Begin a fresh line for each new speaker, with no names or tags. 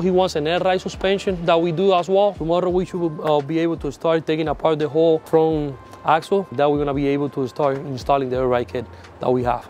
He wants an air ride suspension that we do as well. Tomorrow we should uh, be able to start taking apart the whole front axle that we're gonna be able to start installing the air ride kit that we have.